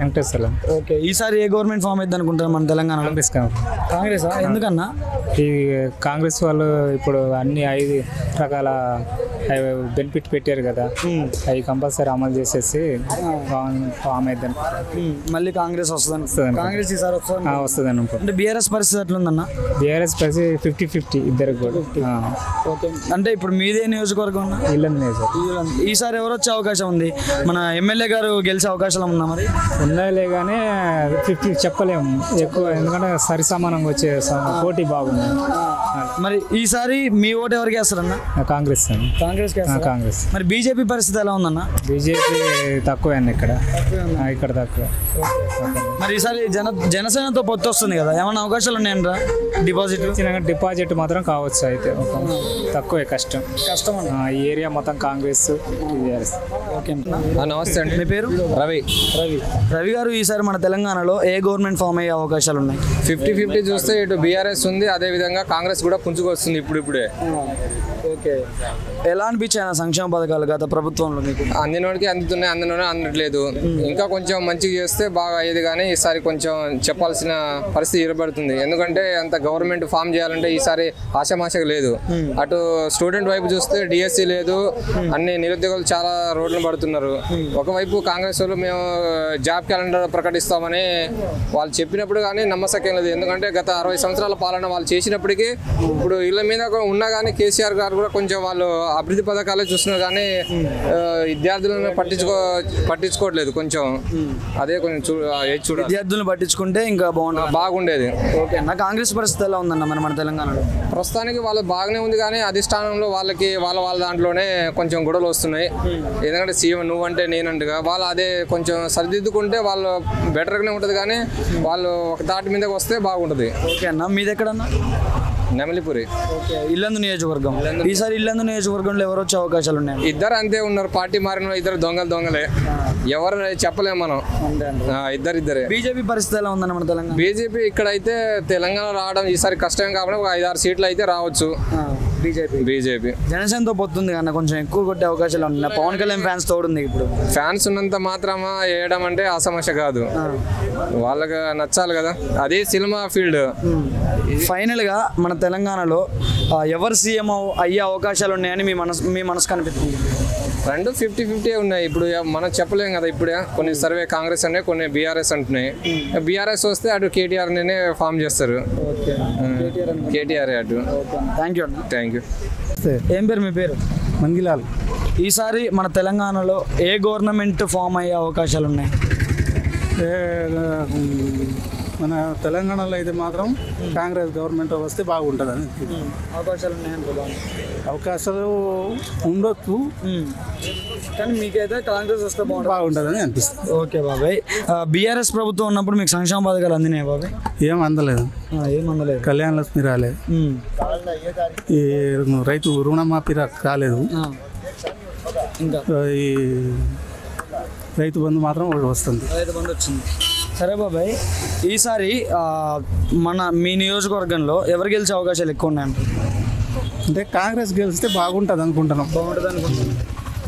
Venkateswarlu okay ఈసారి ఏ government form అయితే అనుకుంటారు మన తెలంగాణలో? కాంగ్రెస్. కాంగ్రెస్? ఎందుకన్నా? ఈ కాంగ్రెస్ వాళ్ళు ఇప్పుడు అన్ని ఐదు రకాల బెనిఫిట్ పెట్టారు కదా. అవి కంపల్సరీ అమలు చేసేసి ఫామ్ ఉమ్, మళ్ళీ కాంగ్రెస్ వస్తుంది వస్తుందనుకుంటా. కాంగ్రెస్ ఈసారి వస్తుంది వస్తుంది అంటే బీఆర్ఎస్ పరిస్థితి ఎట్లుందన్న? బీఆర్ఎస్ ప్రతి ఫిఫ్టీ ఫిఫ్టీ ఇద్దరికి కూడా. ఓకే. అంటే ఇప్పుడు మీదే నియోజకవర్గం ఉన్నా? సార్ ఈసారి ఎవరు వచ్చే అవకాశం ఉంది? మన ఎమ్మెల్యే గారు గెలిచే అవకాశం ఉందా మరి? ఉన్నాయిలే కానీ ఫిఫ్టీ చెప్పలేము ఎక్కువ ఎందుకంటే సరి సమానంగా వచ్చే పోటీ బాగుంది. మరి ఈసారి మీ ఓటు ఎవరికి వేస్తారన్న కాంగ్రెస్ అని. కాంగ్రెస్ ఆ, కాంగ్రెస్. మరి బీజేపీ పరిస్థితి ఎలా ఉందన్న? బీజేపీ తక్కువే అండి ఇక్కడ. ఆ, ఇక్కడ తక్కువ. మరి ఈసారి జన జనసేనతో పొత్తు వస్తుంది కదా. ఏమైనా అవకాశాలు ఉన్నాయంట్రా? డిపాజిట్? డిపాజిట్ మాత్రం కావచ్చు అయితే. తక్కువే కష్టం. కష్టం ఈ ఏరియా మొత్తం కాంగ్రెస్ టీఆర్ఎస్. ఓకే ఆ, నమస్తే అండి. మీ పేరు? రవి. రవి. రవి గారు ఈసారి మన తెలంగాణలో ఏ గవర్నమెంట్ ఫామ్ అయ్యే అవకాశాలు ఉన్నాయి? ఫిఫ్టీ ఫిఫ్టీ చూస్తే ఇటు బీఆర్ఎస్ ఉంది. అదే విధంగా కాంగ్రెస్ కూడా పుంజుకొస్తుంది ఇప్పుడు ఇప్పుడే ఓకే. ఎలా అనిపించాయి సంక్షేమ పథకాలు గత ప్రభుత్వంలో మీకు? అందినోడికి అందుతున్నాయి అందినోడే అందట్లేదు. ఇంకా కొంచెం మంచిగా చేస్తే బాగా అయ్యేది కానీ ఈసారి కొంచెం చెప్పాల్సిన పరిస్థితి ఏర్పడుతుంది. ఎందుకంటే అంత గవర్నమెంట్ ఫామ్ చేయాలంటే ఈసారి ఆశామాషగా లేదు. అటు స్టూడెంట్ వైపు చూస్తే డిఎస్సి లేదు. అన్ని నిరుద్యోగులు చాలా రోడ్లు పడుతున్నారు. ఒకవైపు కాంగ్రెస్ వాళ్ళు మేము జాబ్ క్యాలెండర్ ప్రకటిస్తామని వాళ్ళు చెప్పినప్పుడు కానీ నమ్మసక్యం లేదు. ఎందుకంటే గత అరవై సంవత్సరాల పాలన వాళ్ళు చేసినప్పటికీ ఇప్పుడు ఇళ్ళ మీద కూడా ఉన్నా కానీ కేసీఆర్ గారు కూడా కొంచెం వాళ్ళు అభివృద్ధి పథకాలే చూస్తున్నారు కానీ విద్యార్థులను పట్టించుకో పట్టించుకోవట్లేదు కొంచెం. అదే కొంచెం విద్యార్థులను పట్టించుకుంటే ఇంకా బాగుంటుంది. బాగుండేది. ఓకే నా కాంగ్రెస్ పరిస్థితి ఎలా ఉందన్న మన మన తెలంగాణలో? ప్రస్తుతానికి వాళ్ళు బాగానే ఉంది కానీ అధిష్టానంలో వాళ్ళకి వాళ్ళ వాళ్ళ దాంట్లోనే కొంచెం గొడవలు వస్తున్నాయి. ఎందుకంటే సీఎం నువ్వంటే నేనంటగా వాళ్ళు అదే కొంచెం సరిదిద్దుకుంటే వాళ్ళు బెటర్గానే ఉంటుంది కానీ వాళ్ళు ఒక దాటి మీదకి వస్తే బాగుంటుంది. ఓకే అన్న మీది ఎక్కడన్నా? నెమలిపురి. ఓకే ఇల్లందు నియోజకవర్గం. ఈసారి ఇల్లందు నియోజకవర్గంలో ఎవరు వచ్చే అవకాశాలు ఉన్నాయి? ఇద్దరు అంతే ఉన్నారు పార్టీ మారిన ఇద్దరు దొంగలు దొంగలే. ఎవరు చెప్పలేము మనం. ఇద్దరు ఇద్దరే బీజేపీ పరిస్థితి ఎలా ఉందన్న మన తెలంగాణ? బీజేపీ ఇక్కడైతే తెలంగాణ రావడం ఈసారి కష్టం కాబట్టి ఒక ఐదారు సీట్లు అయితే రావచ్చు. బీజేపీ. బీజేపీ. జనసేనతో పొత్తుంది కన్నా కొంచెం ఎక్కువ కొట్టే అవకాశాలు ఉన్నాయి. పవన్ కళ్యాణ్ ఫ్యాన్స్ తోడుంది ఇప్పుడు. ఫ్యాన్స్ ఉన్నంత మాత్రమా వేయడం అంటే అసమస్య కాదు. వాళ్ళకి నచ్చాలి కదా. అదే సినిమా ఫీల్డ్. ఫైనల్గా మన తెలంగాణలో ఆ, ఎవరు సీఎం అయ్యే అవకాశాలు ఉన్నాయని మీ మనసు మీ మనసు కనిపిస్తుంది రెండు ఫిఫ్టీ ఫిఫ్టీ ఉన్నాయి. ఇప్పుడు మనం చెప్పలేం కదా ఇప్పుడే కొన్ని సర్వే కాంగ్రెస్ అనే కొన్ని బీఆర్ఎస్ అంటున్నాయి. బీఆర్ఎస్ వస్తే అటు కేటీఆర్ నేనే ఫామ్ చేస్తారు. కేటీఆర్ అటు. థ్యాంక్ యూ అన్న. థ్యాంక్ యూ ఏం పేరు? మీ పేరు? మంగిలాల్. ఈసారి మన తెలంగాణలో ఏ గవర్నమెంట్ ఫామ్ అయ్యే అవకాశాలు ఉన్నాయి? మన తెలంగాణలో అయితే మాత్రం కాంగ్రెస్ గవర్నమెంట్ వస్తే బాగుంటుందని అవకాశాలు అవకాశాలు ఉండొచ్చు. కానీ మీకైతే కాంగ్రెస్ వస్తే బాగుంటుంది. బాగుంటుందని అనిపిస్తుంది. ఓకే బాబాయ్. బీఆర్ఎస్ ప్రభుత్వం ఉన్నప్పుడు మీకు సంక్షేమ పథకాలు అందినాయి బాబాయ్? ఏం అందలేదు. ఏం అందలేదు. కళ్యాణ లక్ష్మి రాలేదు. ఈ రైతు రుణమాఫీ రాలేదు. ఇంకా? ఈ రైతు బంధు మాత్రం వస్తుంది. రైతు బంధు వచ్చింది. సరే బాబాయ్. ఈసారి మన మీ నియోజకవర్గంలో ఎవరు గెలిచే అవకాశాలు ఎక్కువ ఉన్నాయంట? అంటే కాంగ్రెస్ గెలిస్తే బాగుంటుంది అనుకుంటున్నాం. బాగుంటుంది అనుకుంటున్నాను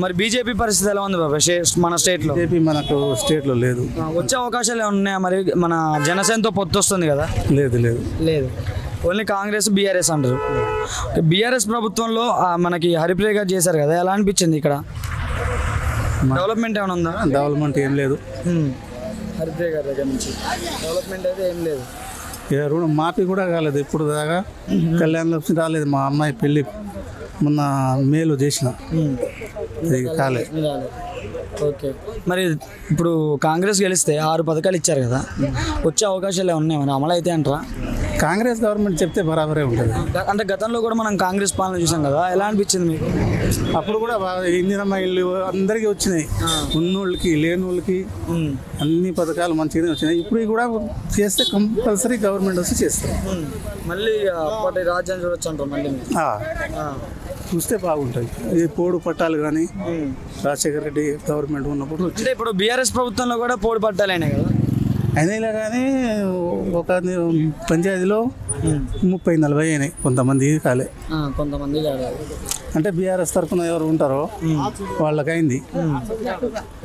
మరి బీజేపీ పరిస్థితి ఎలా ఉంది బాబాయ్? స్టే- మన స్టేట్లో. బీజేపీ మనకు స్టేట్లో లేదు. వచ్చే అవకాశాలు ఉన్నాయా? మరి మన జనసేనతో పొత్తు వస్తుంది కదా. లేదు లేదు. లేదు. ఓన్లీ కాంగ్రెస్ బీఆర్ఎస్ అంటారు. బీఆర్ఎస్ ప్రభుత్వంలో మనకి హరిప్రియ గారు చేశారు కదా. ఎలా అనిపించింది ఇక్కడ? డెవలప్మెంట్ ఏమైనా ఉందా? డెవలప్మెంట్ ఏం లేదు. హరిప్రియ గారి దగ్గర నుంచి. డెవలప్మెంట్ అయితే ఏం లేదు. ఇక రుణం మాఫీ కూడా కాలేదు ఇప్పుడు దాకా కళ్యాణ లక్ష్మి రాలేదు మా అమ్మాయి పెళ్ళి మొన్న మేలు చేసిన. కాలేదు. ఓకే. మరి ఇప్పుడు కాంగ్రెస్ గెలిస్తే ఆరు పథకాలు ఇచ్చారు కదా వచ్చే అవకాశాలు ఏమైనా ఉన్నాయి? మరి అమలు అయితే అంటారా? కాంగ్రెస్ గవర్నమెంట్ చెప్తే బరాబరే ఉంటుంది. అంటే గతంలో కూడా మనం కాంగ్రెస్ పాలన చూసాం కదా ఎలా అనిపించింది మీకు? అప్పుడు కూడా బాగా ఇందిరమ్మ ఇల్లు అందరికీ వచ్చినాయి. ఉన్నోళ్ళకి లేనోళ్ళకి. అన్ని పథకాలు మంచిగానే వచ్చినాయి. ఇప్పుడు కూడా చేస్తే కంపల్సరీ గవర్నమెంట్ వచ్చి చేస్తారు. మళ్ళీ అప్పటి రాజ్యం చూడొచ్చు అంటారు మళ్ళీ. చూస్తే బాగుంటుంది. ఈ పోడు పట్టాలు కానీ రాజశేఖర రెడ్డి గవర్నమెంట్ ఉన్నప్పుడు అంటే ఇప్పుడు బీఆర్ఎస్ ప్రభుత్వంలో కూడా పోటీ పట్టాలనే కదా? అయినా కానీ ఒక పంచాయతీలో ముప్పై నలభై అయినాయి కొంతమంది కాలే. ఆ, కొంతమంది అంటే బీఆర్ఎస్ తరఫున ఎవరు ఉంటారో వాళ్ళకైంది.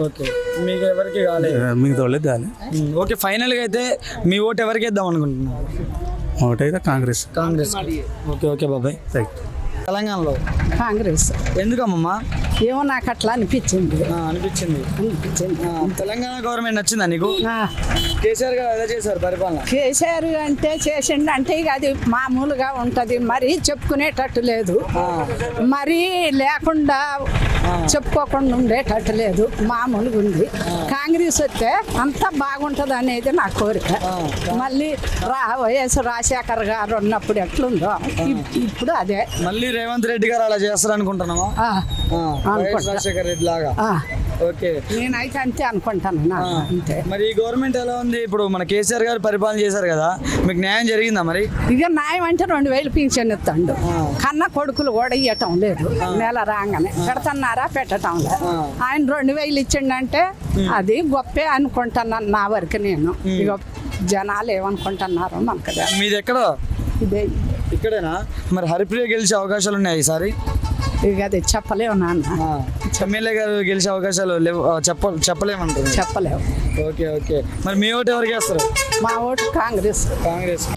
ఓకే. మీకు ఎవరికి కాలేదు మిగతా వాళ్ళకి ఉమ్, ఓకే ఫైనల్గా అయితే మీ ఓటు ఎవరికి వేద్దాం అనుకుంటున్నారు? ఒకటైతే కాంగ్రెస్. కాంగ్రెస్. ఓకే ఓకే బాబాయ్. తెలంగాణలో కాంగ్రెస్. ఎందుకమ్మా? ఏమో నాకు అట్లా అనిపించింది. అనిపించింది. అనిపించింది. తెలంగాణ గవర్నమెంట్ నచ్చిందా నీకు? కేసీఆర్ గారు ఎలా చేశారు పరిపాలన? కేసీఆర్ అంటే చేసిండు అంటే ఇక అది మామూలుగా ఉంటది. మరీ చెప్పుకునేటట్టు లేదు. మరీ లేకుండా చెప్పుకోకుండా ఉండేటట్టు లేదు. మామూలుగా ఉంది. కాంగ్రెస్ వస్తే అంతా బాగుంటది అనేది నా కోరిక. మళ్ళీ రా వైఎస్ రాజశేఖర్ గారు ఉన్నప్పుడు ఎట్లుందో ఇప్- ఇప్పుడు అదే. మళ్ళీ రేవంత్ రెడ్డి గారు అలా చేస్తారు అనుకుంటున్నావా రాజశేఖర రెడ్డి లాగా. ఓకే. నేనైతే అంతే అనుకుంటాను అంతే. మరి ఈ గవర్నమెంట్ ఎలా ఉంది? ఇప్పుడు మన కేసీఆర్ గారు పరిపాలన చేశారు కదా మీకు న్యాయం జరిగిందా మరి? ఇక న్యాయం అంటే రెండు వేలు పింఛన్ ఇస్తాడు. కన్న కొడుకులు కూడా ఇవ్వటం లేదు. నెల రాగానే. పెడుతున్నారా? పెట్టడం లేదు. ఆయన రెండు వేలు ఇచ్చిండంటే అది గొప్పే అనుకుంటున్నాను నా వరకు నేను. ఇక జనాలు ఏమనుకుంటున్నారో మనకు. మీది ఎక్కడ? ఇదే. ఇక్కడేనా? మరి హరిప్రియ గెలిచే అవకాశాలు ఉన్నాయి ఈసారి? ఇక అది చెప్పలేము నాన్న. ఎమ్మెల్యే గారు గెలిచే అవకాశాలు లేవు. చెప్ప చెప్పలేమంటారు చెప్పలేము ఓకే ఓకే. మరి మీ ఓటు ఎవరికి వేస్తారు? మా ఓటు కాంగ్రెస్. కాంగ్రెస్.